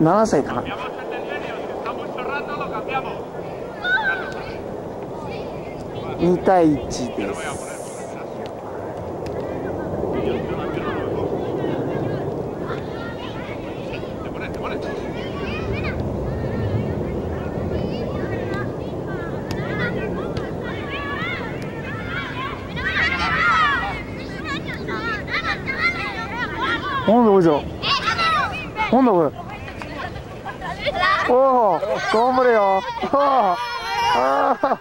7歳かな。2対1です。なんだこれ。頑張れよ。ああ。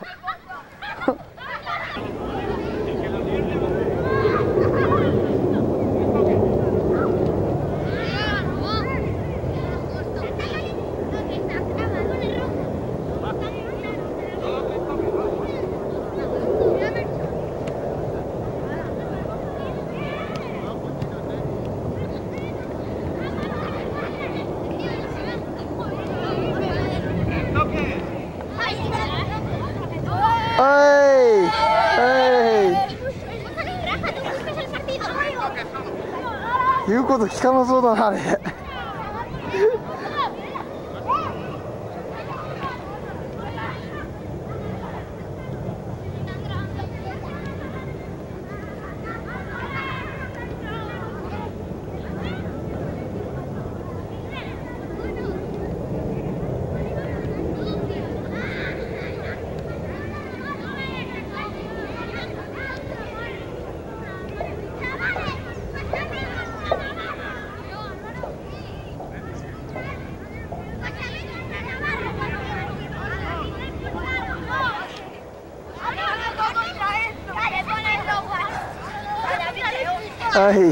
こと聞かなそうだなあれ。ơi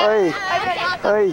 ơi ơi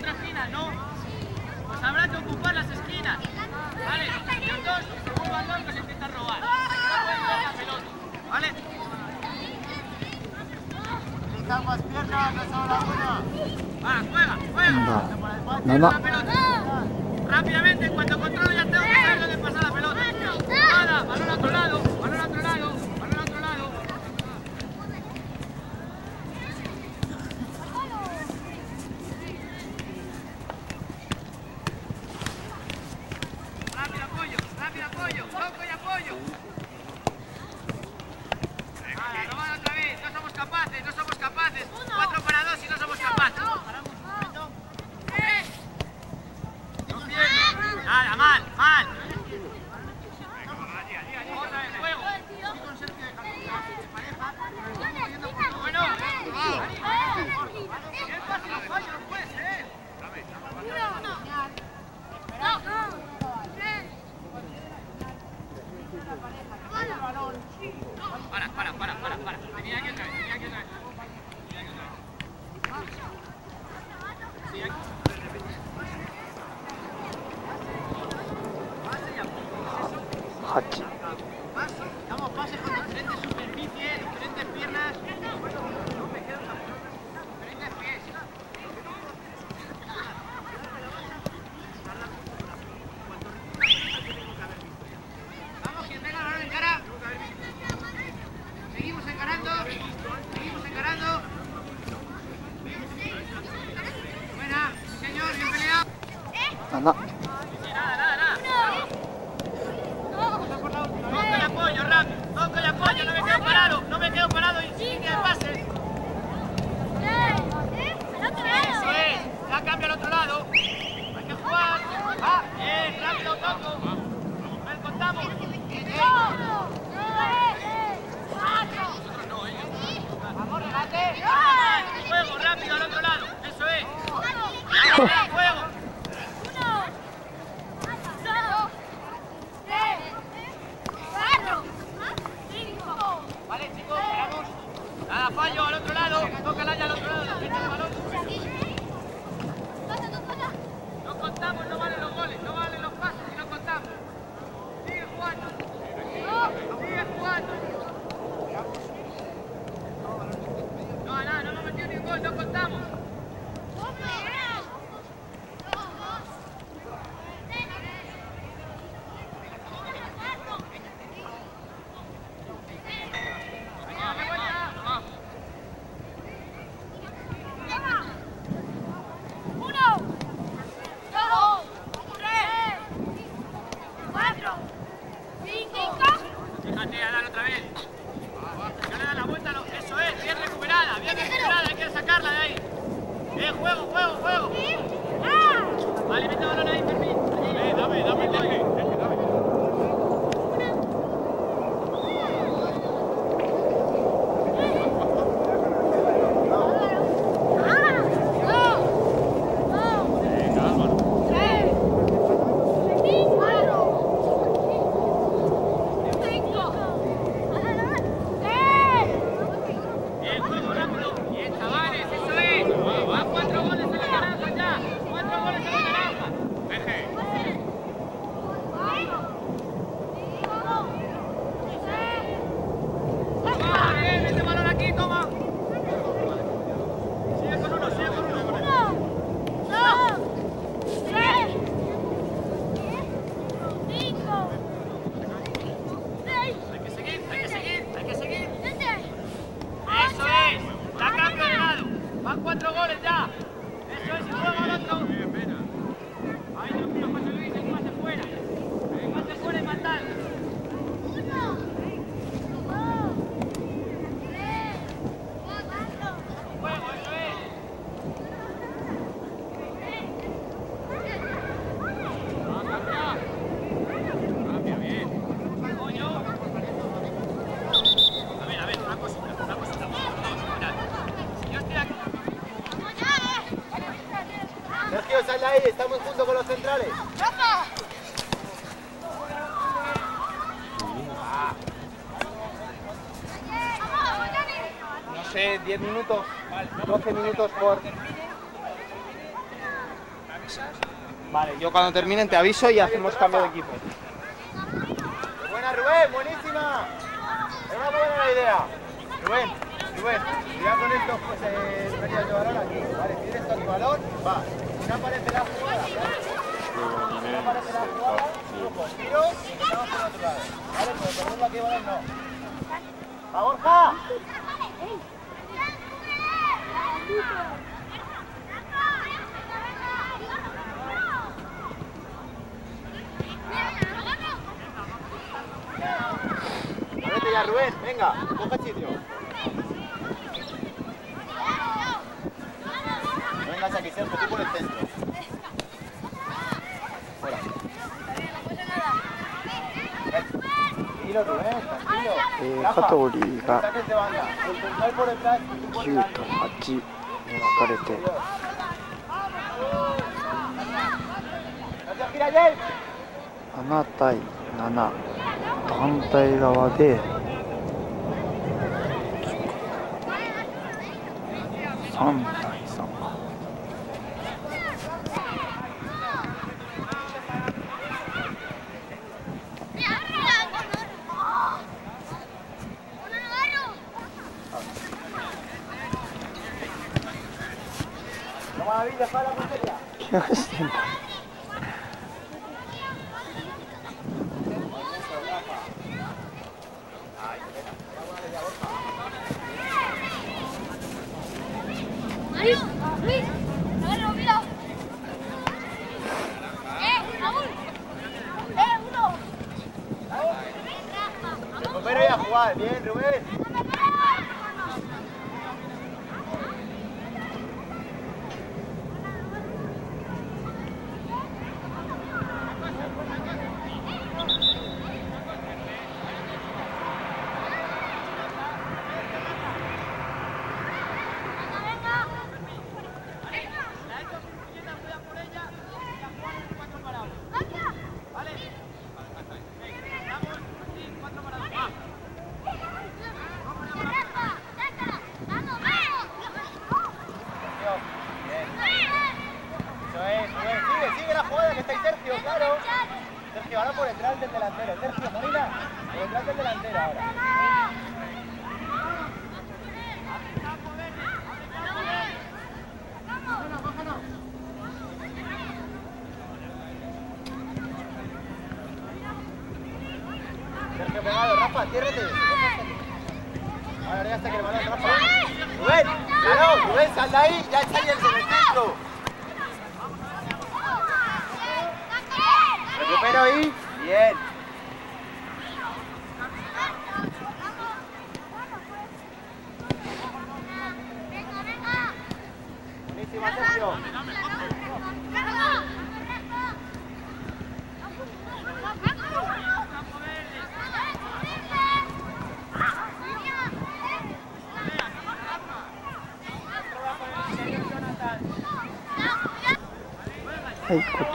cuatro esquinas, ¿no? Pues habrá que ocupar las esquinas. Vale, los dos se vuelvan locos se intentan robar. ¿vale? Juega, juega. Rápidamente, en cuanto controlo ya tengo que saber dónde pasar la pelota. Nada, balón a otro lado. capaces, no somos capaces. Uno. Cuatro para dos y no somos capaces. Paramos un momento. No pierde. Nada, mal. の ahí, está muy junto con los centrales. No sé, 10 minutos, 12 minutos por... Vale, yo cuando terminen te aviso y hacemos cambio de equipo. Buena Rubén, buenísima. Es una buena idea. Rubén, Rubén, mira con estos pues, eh, medios de balón aquí. Vale, tienes el balón, va. No aparece. Vale, pero perdemos aquí. ¡Va Borja! Ya Rubén, venga, coge sitio. No vengas aquí, Sergio, tú por el centro. えー、カトリーが9と8に分かれて。7対7反対側で。3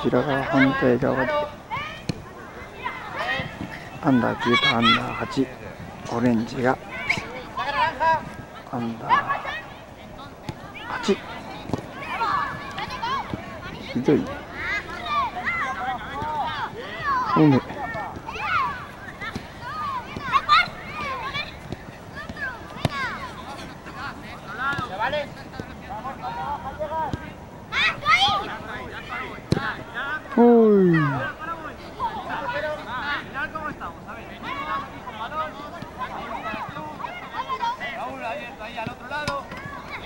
ちらが反対側。でアンダー9とアンダー8オレンジが。アンダー8ひどい。ね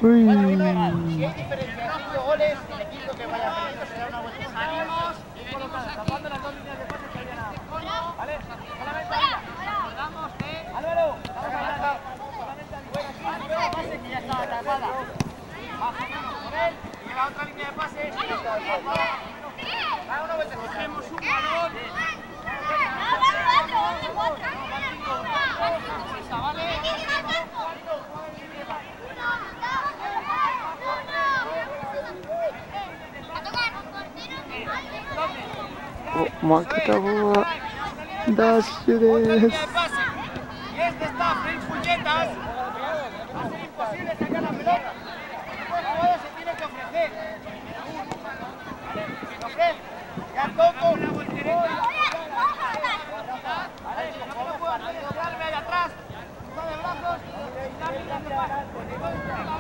Uy. Si hay diferencia de goles, el equipo que vaya perdiendo se una vuelta. Salimos y venimos. Tapando las dos líneas de pase que hay nada. ¿Vale? Álvaro, vamos a él y la otra línea de pase y ya está tapada. Vamos, vamos, vamos. Vamos, vamos, vamos. Vamos, vamos, vamos. 負けた方はダッシュです。Atrás, de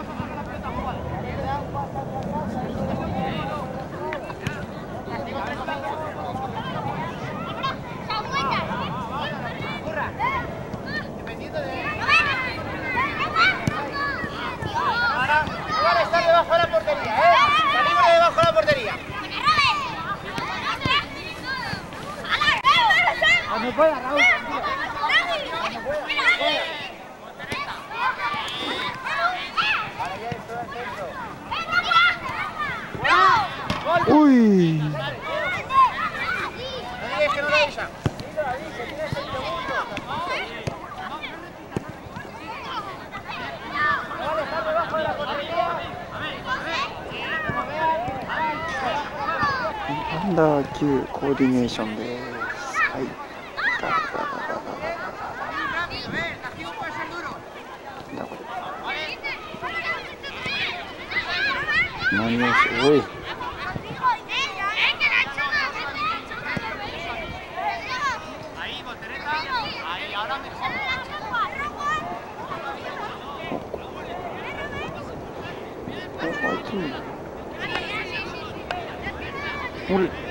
ーディネーションです。はい。ダダダダ。これ。何をすごい。こ。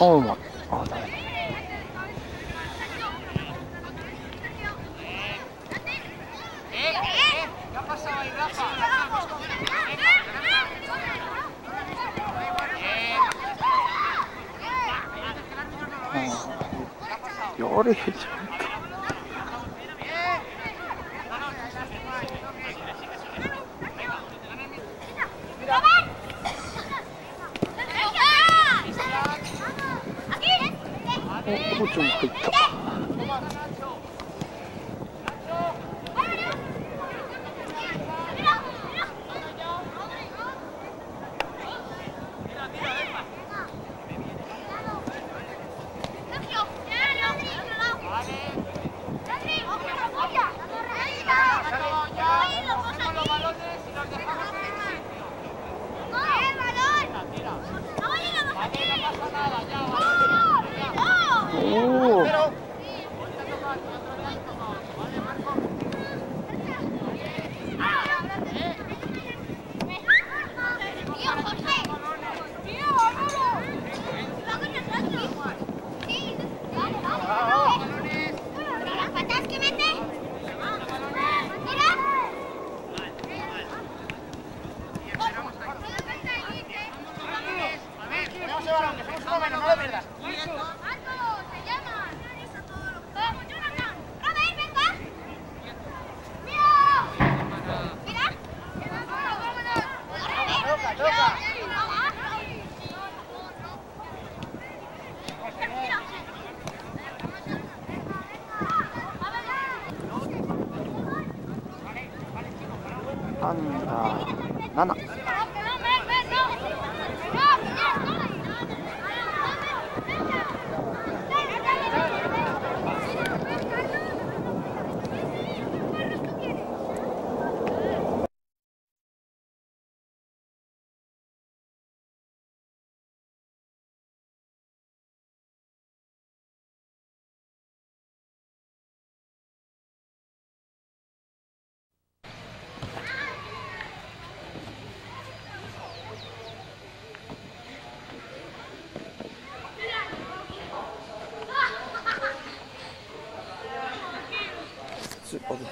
Oh my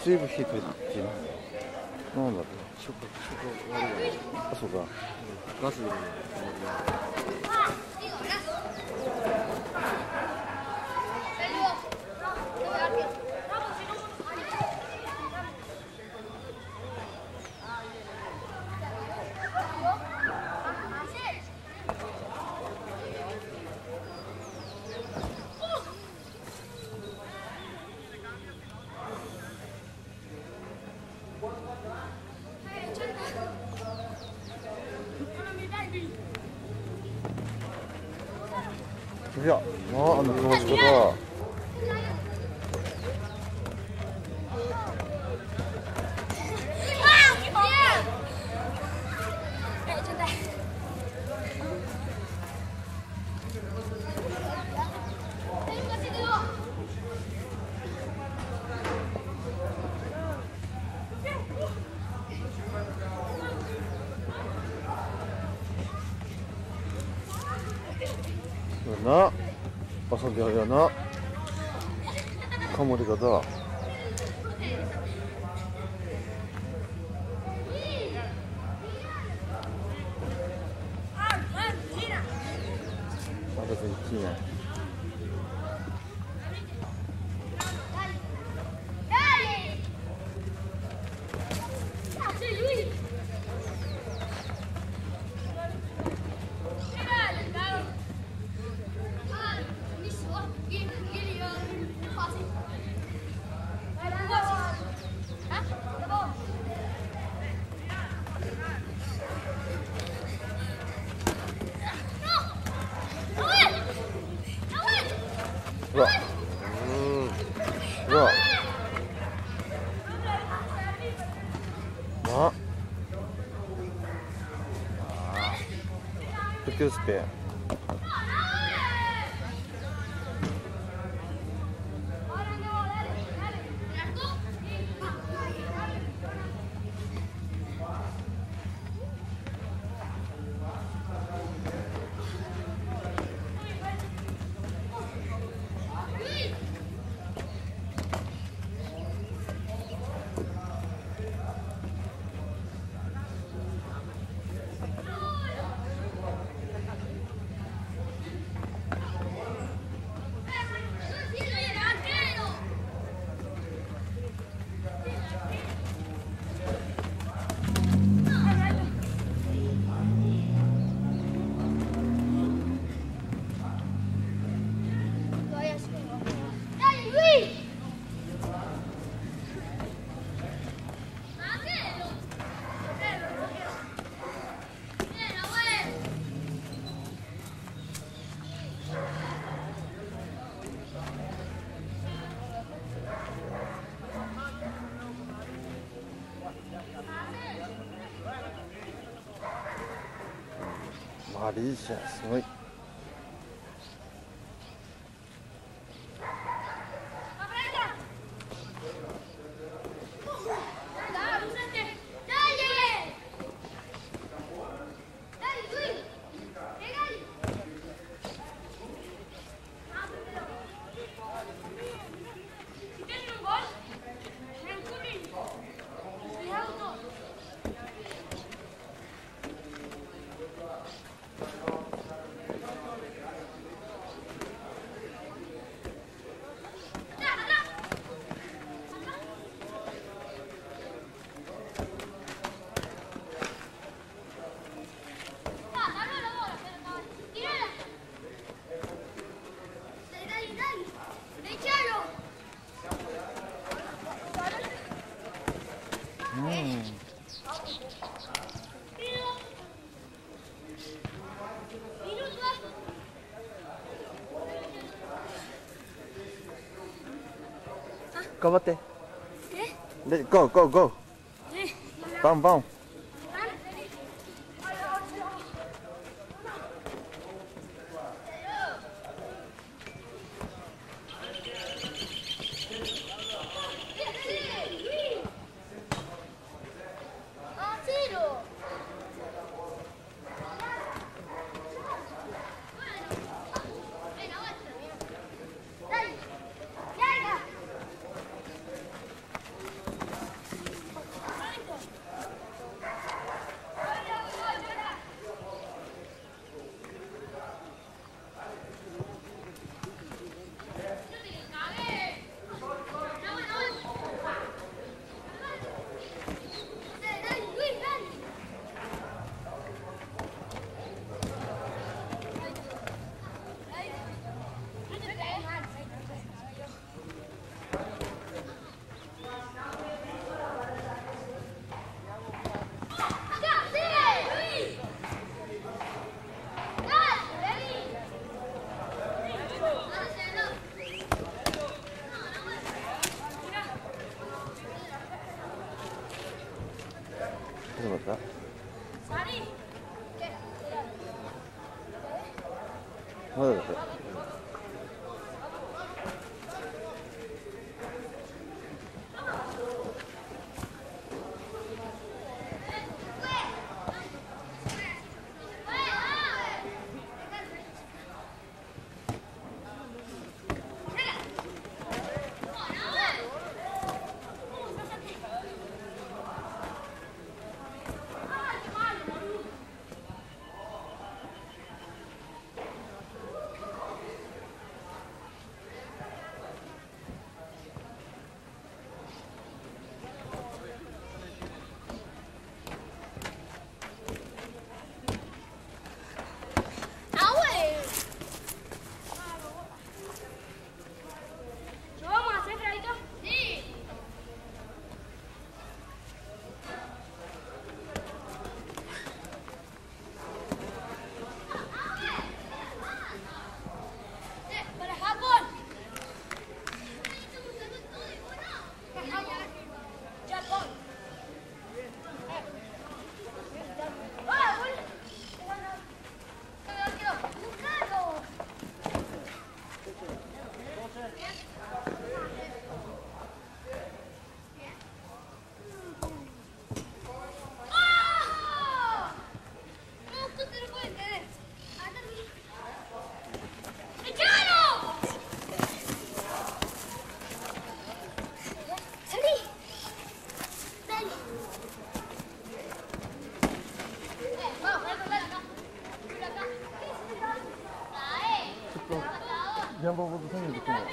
ずいぶん火入ってるなんだろう食食悪いよあそうか。ガスでもいや、まあ、あの表示方。na Yeah. すごい。Cómate. ¿Qué? Go, go, go. Vamos, vamos. は。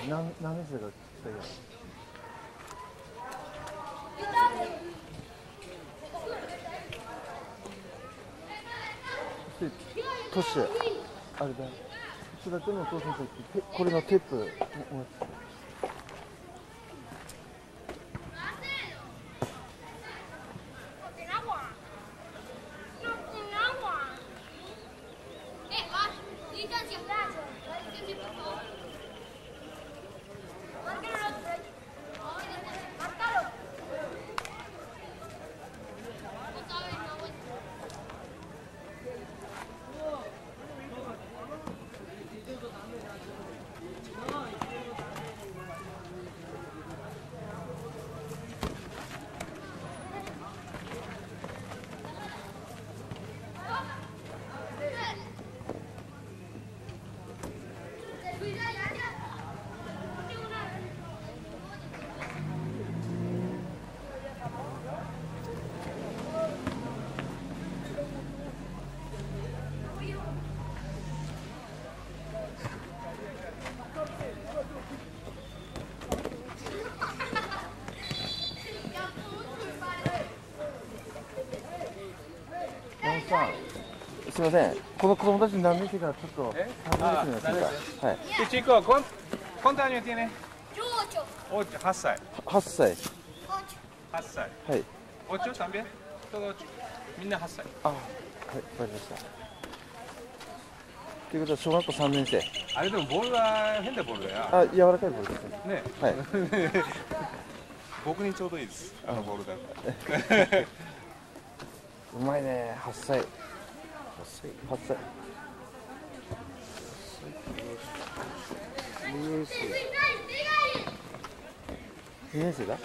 何何年生が来たよそしてトシあれだ津田君のお父さんとってこれのテープすみませんこの子供たち何年生かちょっとえ？参加してみませんか？はい ¿Qué chico? ¿Cuán- ¿Cuántos años tiene? Ocho, 8歳。8歳8歳。はい8 también? Todo 8. みんな8歳。あはいわかりましたということは小学校3年生あれでもボールは変なボールだよ。あ柔らかいボールですねね。はい僕にちょうどいいです。あのボールだったら。うまいね8歳8歳2年生だ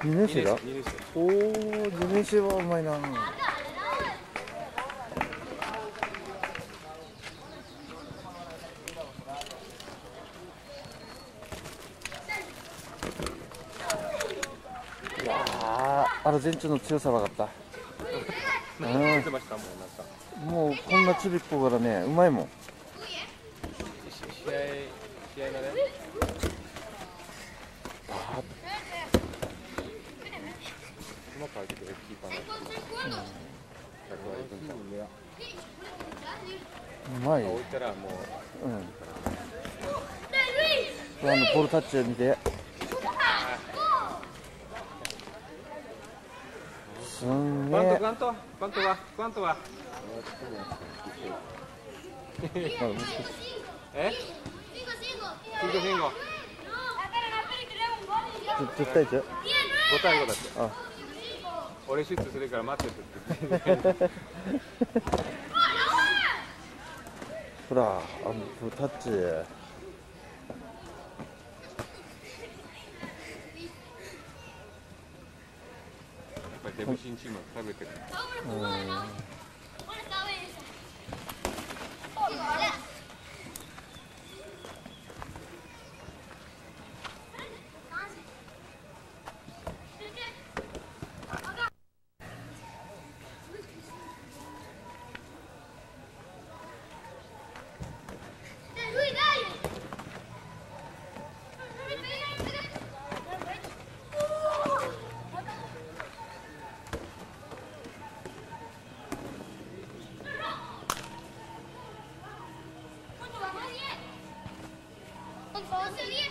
2年生だ2年生。おお2年生はうまいないやアルゼンチンの強さ分かった言ってましたもん、もうこんなちびっこからねうまいもん試合、試合がね。うまくパ。うまいよ置いたらもう。うんこれあのボールタッチを見てすんげ ¿Cuánto, え cuánto? ¿Cuánto va? ¿Cuánto va? ¿Eh? 5, 5. 絶対じゃ5対5だって。あ俺シュートするから待っててって。ほらあタッチデブシンチームは食べてる。Yeah. salir.